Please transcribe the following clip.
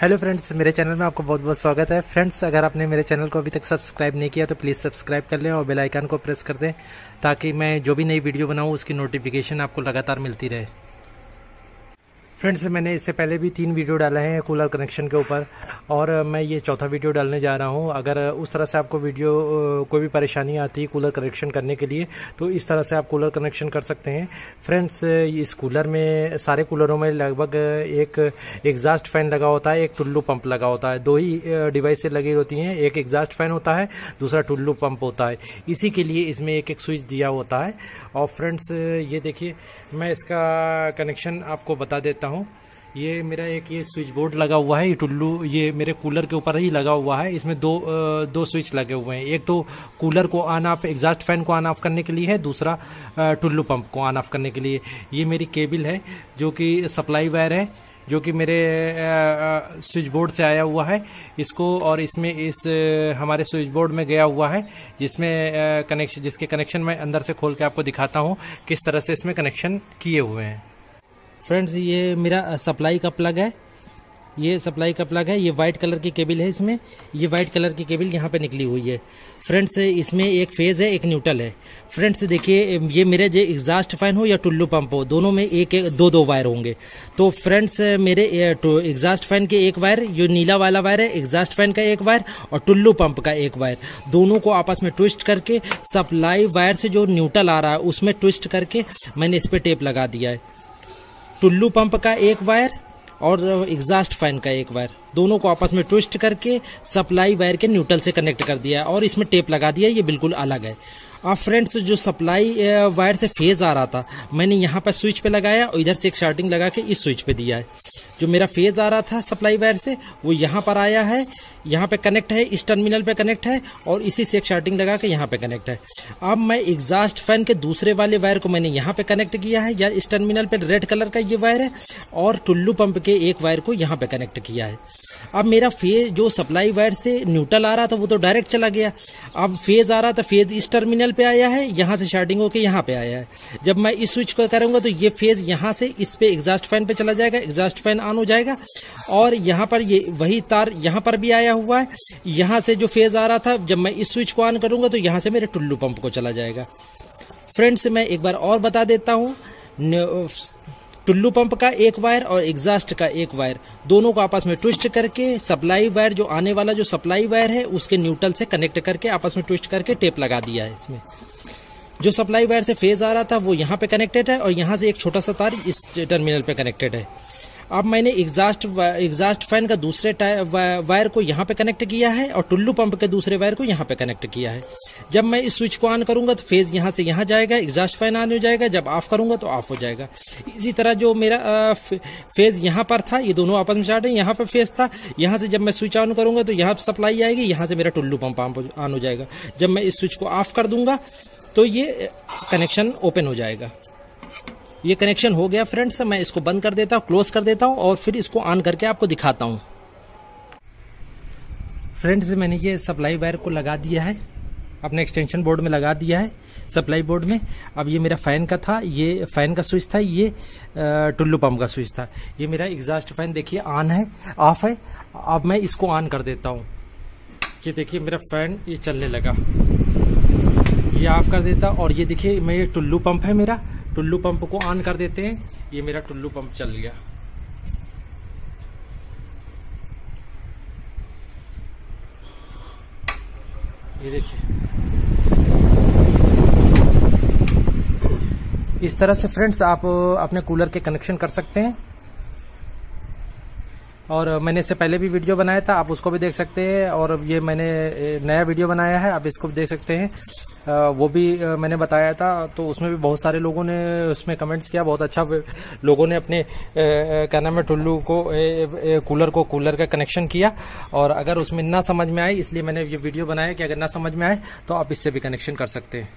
Hello friends मेरे channel में आपको बहुत बहुत स्वागत है। फ्रेंड्स अगर आपने मेरे चैनल को अभी तक सब्सक्राइब नहीं किया तो प्लीज़ सब्सक्राइब कर लें और बेल आइकन को प्रेस कर दें, ताकि मैं जो भी नई वीडियो बनाऊँ, उसकी नोटिफिकेशन आपको लगातार मिलती रहे। फ्रेंड्स मैंने इससे पहले भी तीन वीडियो डाले हैं कूलर कनेक्शन के ऊपर। और मैं ये चौथा वीडियो डालने जा रहा हूँ। अगर उस तरह से आपको वीडियो कोई भी परेशानी आती है कूलर कनेक्शन करने के लिए तो इस तरह से आप कूलर कनेक्शन कर सकते हैं। फ्रेंड्स इस कूलर में, सारे कूलरों में लगभग, एक एग्जास्ट फ़ैन लगा होता है, एक टुल्लू पंप लगा होता है। दो ही डिवाइस लगी होती हैं। एक एग्जास्ट फ़ैन होता है, दूसरा टुल्लू पंप होता है। इसी के लिए इसमें एक एक स्विच दिया होता है। और फ्रेंड्स ये देखिए, मैं इसका कनेक्शन आपको बता देता हूँ ये मेरा एक ये स्विच बोर्ड लगा हुआ है, ये टुल्लू, ये मेरे कूलर के ऊपर ही लगा हुआ है। इसमें दो दो स्विच लगे हुए हैं। एक तो कूलर को ऑन ऑफ़ एग्जॉस्ट फ़ैन को ऑन ऑफ़ करने के लिए है, दूसरा टुल्लू पंप को ऑन ऑफ़ करने के लिए। ये मेरी केबल है, जो कि सप्लाई वायर है, जो कि मेरे स्विच बोर्ड से आया हुआ है। इसको और इसमें इस हमारे स्विच बोर्ड में गया हुआ है, जिसमें कनेक्शन जिसके कनेक्शन मैं अंदर से खोल के आपको दिखाता हूँ, किस तरह से इसमें कनेक्शन किए हुए हैं। फ्रेंड्स ये मेरा सप्लाई का प्लग है। ये सप्लाई का प्लग है। ये व्हाइट कलर की केबल है इसमें। ये व्हाइट कलर की केबल यहाँ पे निकली हुई है। फ्रेंड्स इसमें एक फ़ेज़ है एक न्यूट्रल है। फ्रेंड्स देखिए ये मेरे जो एग्जास्ट फ़ैन हो या टुल्लू पंप हो दोनों में एक, एक दो दो वायर होंगे। तो फ्रेंड्स मेरे एग्जास्ट फ़ैन के एक वायर जो नीला वाला वायर है एग्जास्ट फ़ैन का एक वायर और टुल्लू पंप का एक वायर। दोनों को आपस में ट्विस्ट करके सप्लाई वायर से जो न्यूट्रल आ रहा है उसमें ट्विस्ट करके मैंने इस पर टेप लगा दिया है। टुल्लू पंप का एक वायर और एग्जास्ट फ़ैन का एक वायर। दोनों को आपस में ट्विस्ट करके सप्लाई वायर के न्यूट्रल से कनेक्ट कर दिया और इसमें टेप लगा दिया, ये बिल्कुल अलग है। अब फ्रेंड्स, जो सप्लाई वायर से फ़ेज़ आ रहा था, मैंने यहाँ पर स्विच पे लगाया और इधर से एक शार्टिंग लगा के इस स्विच पे दिया है। जो मेरा फ़ेज़ आ रहा था सप्लाई वायर से, वो यहाँ पर आया है। यहाँ पे कनेक्ट है, इस टर्मिनल पे कनेक्ट है और इसी से एक शार्टिंग लगा के यहाँ पे कनेक्ट है। अब मैं एग्जास्ट फ़ैन के दूसरे वाले वायर को मैंने यहाँ पे कनेक्ट किया है, या इस टर्मिनल पे रेड कलर का ये वायर है, और टुल्लू पंप के एक वायर को यहाँ पे कनेक्ट किया है। अब मेरा फ़ेज़ जो सप्लाई वायर से न्यूट्रल आ रहा था, वो तो डायरेक्ट चला गया। अब फ़ेज़ आ रहा था फ़ेज़ इस टर्मिनल पे आया है, यहाँ से शार्टिंग होकर यहाँ पे आया है। जब मैं इस स्विच को करूँगा तो ये फ़ेज़ यहाँ से इस पे एग्जास्ट फ़ैन पे चला जाएगा। एग्जास्ट फ़ैन ऑन हो जाएगा। और यहाँ पर ये वही तार यहाँ पर भी आया हुआ है। यहाँ से जो फ़ेज़ आ रहा था, जब मैं इस स्विच को ऑन करूँगा तो यहाँ से मेरे टुल्लू पंप को चला जाएगा। फ्रेंड्स मैं एक बार और बता देता हूँ। टुल्लू पंप का एक वायर और एग्जॉस्ट का एक वायर दोनों को आपस में ट्विस्ट करके सप्लाई वायर जो आने वाला जो सप्लाई वायर है, उसके न्यूट्रल से कनेक्ट करके आपस में ट्विस्ट करके टेप लगा दिया है इसमें। जो सप्लाई वायर से फ़ेज़ आ रहा था, वो यहाँ पे कनेक्टेड है और यहाँ से एक छोटा सा तार इस टर्मिनल पे कनेक्टेड है। अब मैंने एग्जास्ट एग्जॉस्ट फ़ैन का दूसरे वायर को यहाँ पे कनेक्ट किया है और टुल्लू पंप के दूसरे वायर को यहाँ पे कनेक्ट किया है। जब मैं इस स्विच को ऑन करूँगा तो फ़ेज़ यहाँ से यहाँ जाएगा एग्जास्ट फ़ैन ऑन हो जाएगा, जब ऑफ़ करूँगा तो ऑफ़ हो जाएगा। इसी तरह जो मेरा फ़ेज़ यहाँ पर था, ये दोनों आपस में स्टार्ट है यहाँ पर फ़ेज़ था, यहाँ से जब मैं स्विच ऑन करूँगा तो यहाँ सप्लाई आएगी, यहाँ से मेरा टुल्लू पंप ऑन हो जाएगा। जब मैं इस स्विच को ऑफ़ कर दूँगा तो ये कनेक्शन ओपन हो जाएगा। ये कनेक्शन हो गया फ्रेंड्स मैं इसको बंद कर देता हूँ क्लोज कर देता हूँ और फिर इसको ऑन करके आपको दिखाता हूँ। फ्रेंड्स मैंने ये सप्लाई वायर को लगा दिया है। अपने एक्सटेंशन बोर्ड में लगा दिया है सप्लाई बोर्ड में। अब ये मेरा फ़ैन का था, ये फ़ैन का स्विच था, ये टुल्लू पंप का स्विच था। ये मेरा एग्जॉस्ट फ़ैन देखिए ऑन है ऑफ़ है। अब मैं इसको ऑन कर देता हूँ। कि देखिए, मेरा फ़ैन ये चलने लगा। ये ऑफ़ कर देता। और ये देखिए, मैं ये टुल्लू पंप है मेरा। टुल्लू पंप को ऑन कर देते हैं। ये मेरा टुल्लू पंप चल गया। ये देखिए। इस तरह से फ्रेंड्स आप अपने कूलर के कनेक्शन कर सकते हैं। और मैंने इससे पहले भी वीडियो बनाया था आप उसको भी देख सकते हैं। और ये मैंने नया वीडियो बनाया है आप इसको भी देख सकते हैं। वो भी मैंने बताया था तो उसमें भी बहुत सारे लोगों ने उसमें कमेंट्स किया बहुत अच्छा लोगों ने अपने क्या नाम है टुल्लू को ए, ए, कूलर को कूलर का कनेक्शन किया। और अगर उसमें ना समझ में आए इसलिए मैंने ये वीडियो बनाया कि अगर ना समझ में आए तो आप इससे भी कनेक्शन कर सकते हैं।